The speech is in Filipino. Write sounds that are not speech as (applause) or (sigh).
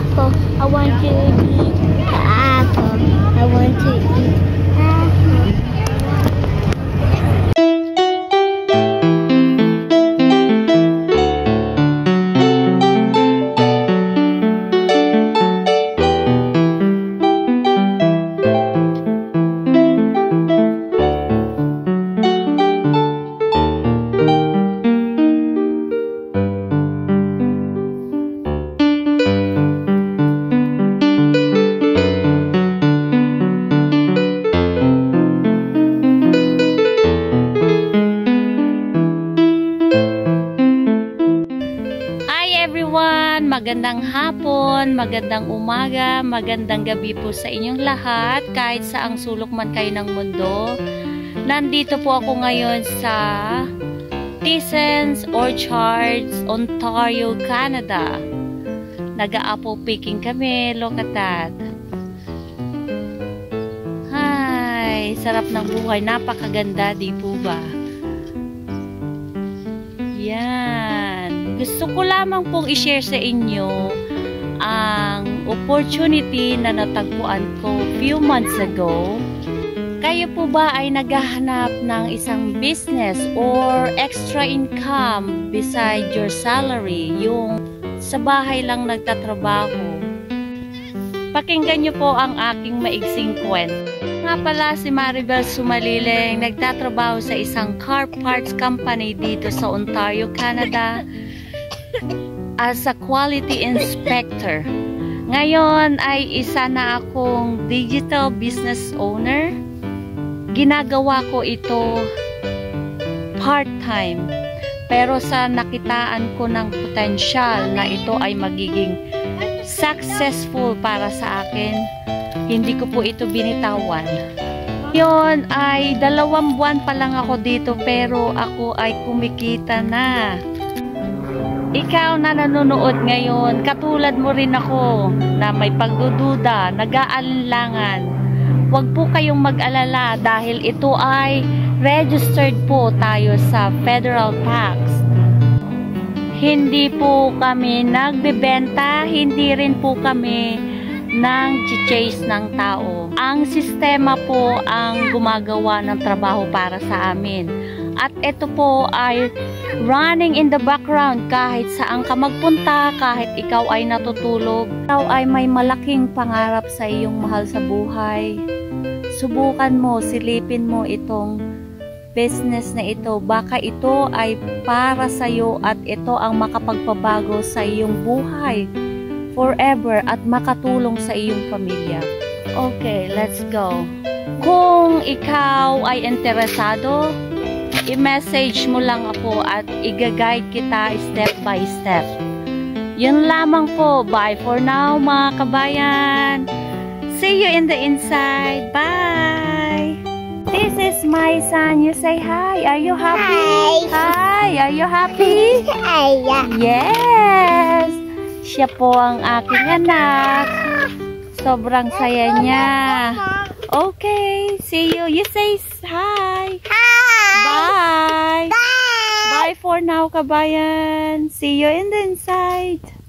apple. I want you to eat everyone! Magandang hapon, magandang umaga, magandang gabi po sa inyong lahat kahit saang sulok man kayo ng mundo. Nandito po ako ngayon sa Tissens Orchards, Ontario, Canada. Nag-apple picking kami, look at that. Hi! Sarap ng buhay, napakaganda, di po ba? Yan. Gusto ko lamang pong i-share sa inyo ang opportunity na natagpuan ko few months ago. Kayo po ba ay naghahanap ng isang business or extra income beside your salary? Yung sa bahay lang nagtatrabaho. Pakinggan niyo po ang aking maigsing kwento. Nga pala si Maribel Sumaliling, nagtatrabaho sa isang car parts company dito sa Ontario, Canada as a quality inspector. Ngayon ay isa na akong digital business owner. Ginagawa ko ito part-time. Pero sa nakitaan ko ng potensyal na ito ay magiging successful para sa akin, hindi ko po ito binitawan. Yon ay dalawang buwan pa lang ako dito pero ako ay kumikita na. Ikaw na nanonood ngayon, katulad mo rin ako na may pagdududa, nag-aalinlangan. Huwag po kayong mag-alala dahil ito ay registered po tayo sa federal tax. Hindi po kami nagbebenta, hindi rin po kami nang chase ng tao. Ang sistema po ang gumagawa ng trabaho para sa amin. At ito po ay running in the background kahit saan ka magpunta, kahit ikaw ay natutulog. Ikaw ay may malaking pangarap sa iyong mahal sa buhay. Subukan mo, silipin mo itong business na ito. Baka ito ay para sa iyo at ito ang makapagpabago sa iyong buhay forever at makatulong sa iyong pamilya. Okay, let's go. Kung ikaw ay interesado, i-message mo lang ako at i-guide kita step by step. Yun lamang po. Bye for now mga kabayan. See you in the inside. Bye! This is my son. You say hi. Are you happy? Hi. Are you happy? (laughs) Yeah. Yes! Siya po ang aking anak. Sobrang saya niya. Okay. See you. You say hi. Hi. Bye. Bye. Bye for now, kabayan. See you in the inside.